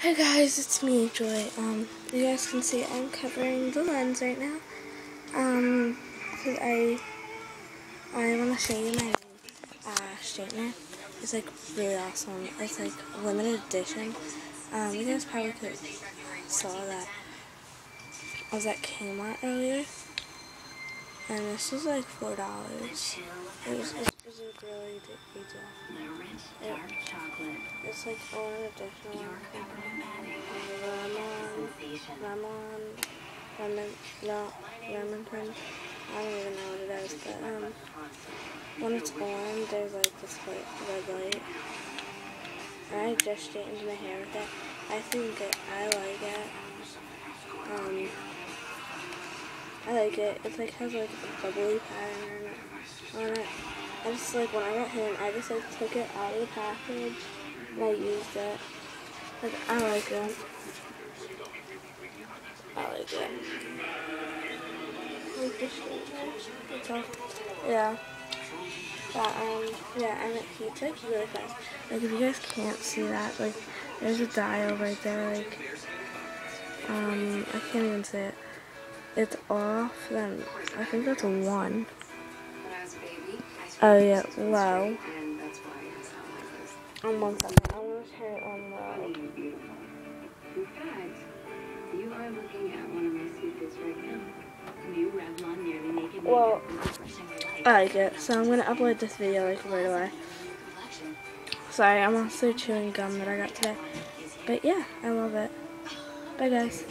Hey guys, it's me, Joy. Um, you guys can see I'm covering the lens right now. Um, cause I, I want to show you my uh, straightener. It's like really awesome. It's like limited edition. Um, you guys probably could saw that. I was at Kmart earlier, and this was like four dollars. It was, it was a really good deal. It, it's like all additional lemon, lemon, no, lemon print. I don't even know what it is, but um, when it's on, there's like this red light. And I just straightened my hair with it. I think it, I like it. Um, I like it. It's like has like a bubbly pattern on it. I just like when I got home, I just like took it out of the package and I used it. Like I like it. It. That's all. Yeah. But, um, yeah, and it heats like really fast. Like if you guys can't see that, like there's a dial right there, like um I can't even say it. It's off, then I think that's a one. Oh yeah, low. On one second, I want to turn are looking at one of my secrets right now. New Revlon Nearly Naked Well, Makeup is refreshing your life. I like it, so I'm gonna upload this video like right away. Sorry, I'm also chewing gum that I got today. But yeah, I love it. Bye guys.